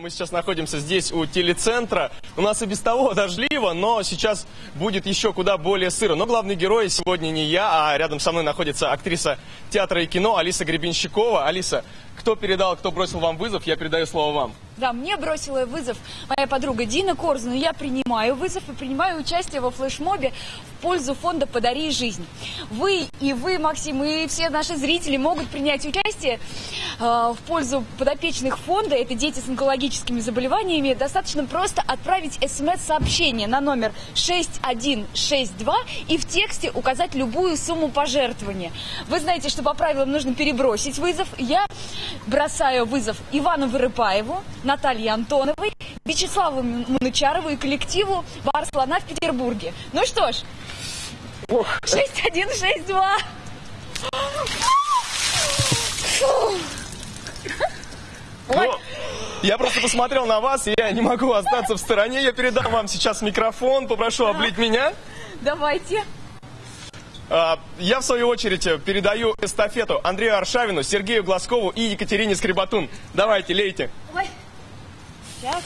Мы сейчас находимся здесь у телецентра. У нас и без того дождливо, но сейчас будет еще куда более сыро. Но главный герой сегодня не я, а рядом со мной находится актриса театра и кино Алиса Гребенщикова. Алиса, кто передал, кто бросил вам вызов, я передаю слово вам. Да, мне бросила вызов моя подруга Дина Корзун. Я принимаю вызов и принимаю участие во флешмобе в пользу фонда «Подари жизнь». Вы и вы, Максим, и все наши зрители могут принять участие э, в пользу подопечных фонда. Это дети с онкологическими заболеваниями. Достаточно просто отправить смс-сообщение на номер 6162 и в тексте указать любую сумму пожертвования. Вы знаете, что по правилам нужно перебросить вызов. Я бросаю вызов Ивану Вырыпаеву, Наталье Антоновой, Вячеславу Манучарову и коллективу «Бар слона» в Петербурге. Ну что ж, 6162. Ой, Ну, я просто посмотрел на вас, и я не могу остаться в стороне. Я передам вам сейчас микрофон, попрошу облить меня. давайте. А, Я, в свою очередь, передаю эстафету Андрею Аршавину, Сергею Глазкову и Екатерине Скребатун. Давайте, лейте. Ой. Сейчас.